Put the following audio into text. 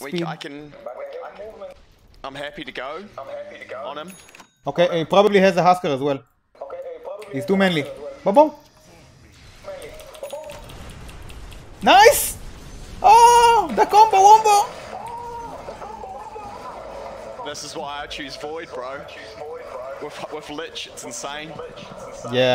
We. I can. I'm happy to go. I'm happy to go on him. Okay, he probably has a Husker as well. He's too manly. Bobo! Nice! Oh, the combo wombo! This is why I choose Void, bro. With, with Lich, it's insane. Yeah.